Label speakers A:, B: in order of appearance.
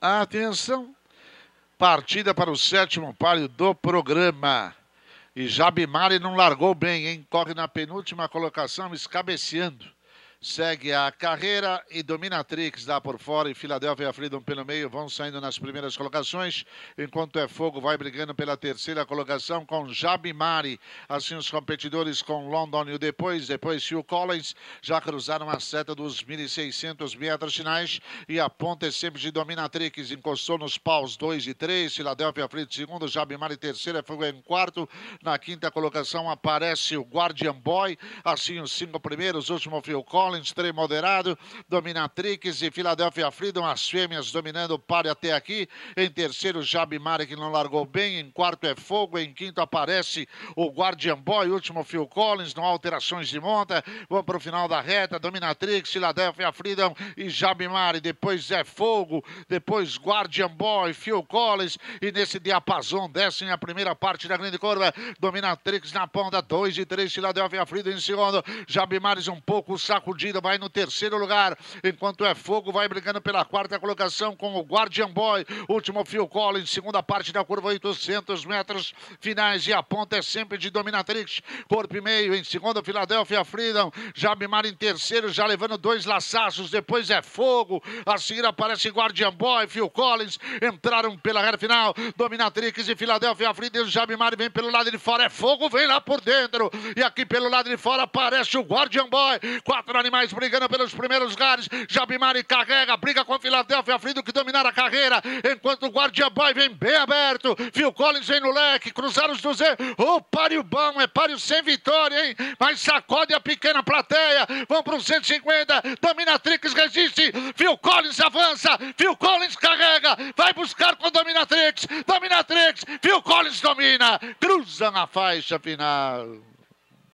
A: Atenção. Partida para o sétimo palio do programa. E Jabimari não largou bem, hein? Corre na penúltima colocação, escabeceando segue a carreira e Dominatrix dá por fora e Philadelphia Freedom pelo meio vão saindo nas primeiras colocações, enquanto é fogo vai brigando pela terceira colocação com Jabimari, assim os competidores com London e depois, depois Phil Collins já cruzaram a seta dos 1.600 metros finais e a ponta é sempre de Dominatrix, encostou nos paus 2 e 3, Philadelphia Freedom segundo, Jabimari terceira, fogo em quarto, na quinta colocação aparece o Guardian Boy, assim os cinco primeiros, último Phil Collins Trem moderado, Dominatrix e Philadelphia Freedom, as fêmeas dominando o páreo até aqui. Em terceiro, Jabimari, que não largou bem. Em quarto é Fogo. Em quinto aparece o Guardian Boy, último Phil Collins, não há alterações de monta. Vamos para o final da reta, Dominatrix, Philadelphia Freedom e Jabimari. Depois é Fogo, depois Guardian Boy, Phil Collins. E nesse diapasão descem a primeira parte da grande curva. Dominatrix na ponta, 2 e 3, Philadelphia Freedom em segundo. Jabimares um pouco vai no terceiro lugar, enquanto é fogo, vai brigando pela quarta colocação com o Guardian Boy, último Phil Collins, segunda parte da curva, 800 metros finais e a ponta é sempre de Dominatrix, corpo e meio, em segundo, Philadelphia Freedom, Jabimar em terceiro, já levando dois laçaços, depois é fogo, a seguir aparece Guardian Boy, Phil Collins, entraram pela reta final, Dominatrix e Philadelphia Freedom, Jabimar vem pelo lado de fora, é fogo, vem lá por dentro, e aqui pelo lado de fora aparece o Guardian Boy, quatro animais mais brigando pelos primeiros lugares. Jabimari carrega, briga com a Filadélfia Frido que dominar a carreira. Enquanto o Guardia Boy vem bem aberto. Phil Collins vem no leque, cruzaram os 200. O oh, páreo bom, é páreo sem vitória, hein? Mas sacode a pequena plateia. Vão para os 150. Dominatrix resiste. Phil Collins avança. Phil Collins carrega. Vai buscar com Dominatrix. Dominatrix. Phil Collins domina. Cruzam a faixa final.